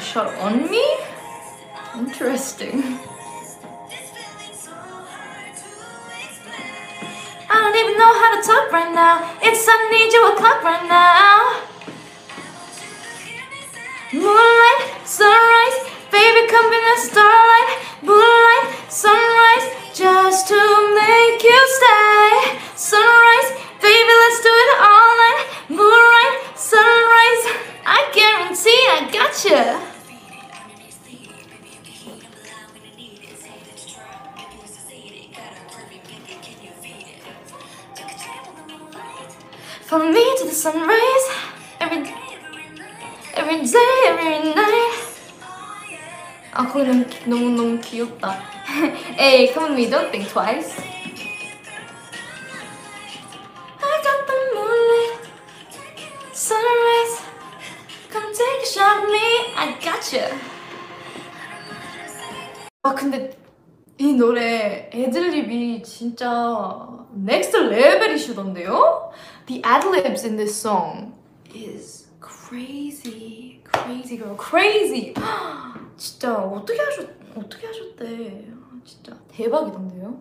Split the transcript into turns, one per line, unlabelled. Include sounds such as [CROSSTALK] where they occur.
shot on me? Interesting. I don't even know how to talk right now. It's you o'clock right now. Moonlight, guarantee I got you. From me to the sun rays every every day, every night. 아 거기 너무 기- 너무 너무 귀엽다. [LAUGHS] Hey, come with me, don't think twice. At me, I got you. 아 근데 이 노래 애들립이 진짜 넥스트 레벨이시던데요? The ad-libs in this song is crazy, crazy girl, crazy. 진짜 어떻게 하셨 어떻게 하셨대? 진짜 대박이던데요?